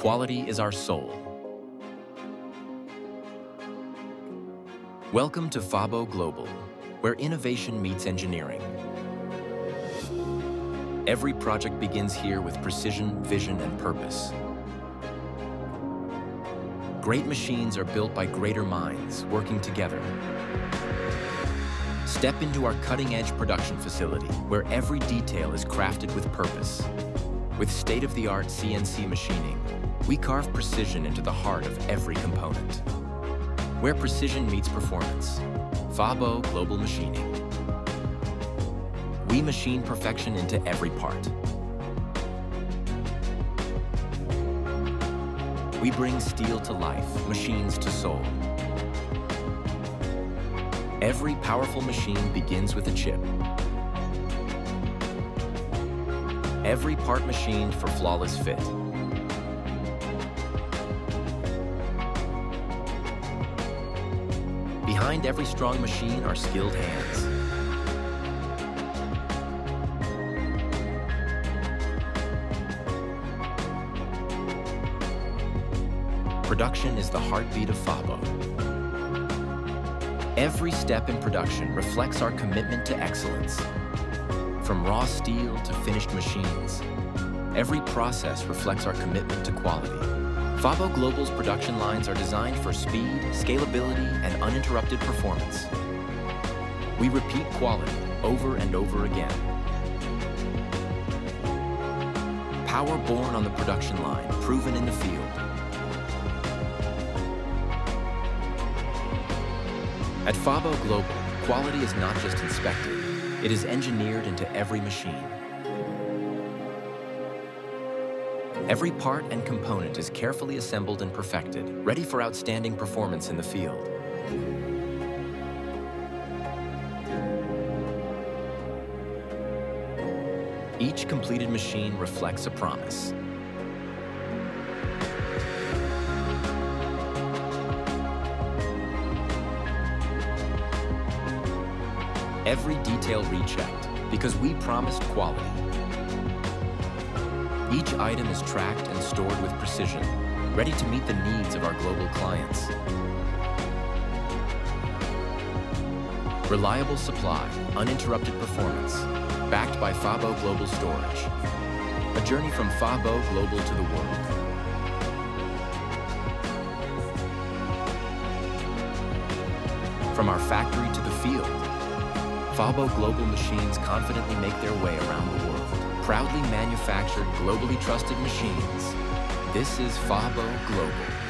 Quality is our soul. Welcome to Fabo Global, where innovation meets engineering. Every project begins here with precision, vision, and purpose. Great machines are built by greater minds working together. Step into our cutting-edge production facility, where every detail is crafted with purpose. With state-of-the-art CNC machining, we carve precision into the heart of every component. Where precision meets performance, Fabo Global Machining. We machine perfection into every part. We bring steel to life, machines to soul. Every powerful machine begins with a chip. Every part machined for flawless fit. Behind every strong machine are skilled hands. Production is the heartbeat of Fabo. Every step in production reflects our commitment to excellence. From raw steel to finished machines, every process reflects our commitment to quality. Fabo Global's production lines are designed for speed, scalability, and uninterrupted performance. We repeat quality over and over again. Power born on the production line, proven in the field. At Fabo Global, quality is not just inspected, it is engineered into every machine. Every part and component is carefully assembled and perfected, ready for outstanding performance in the field. Each completed machine reflects a promise. Every detail rechecked, because we promised quality. Each item is tracked and stored with precision, ready to meet the needs of our global clients. Reliable supply, uninterrupted performance, backed by Fabo Global Storage. A journey from Fabo Global to the world. From our factory to the field, Fabo Global machines confidently make their way manufactured, globally trusted machines. This is Fabo Global.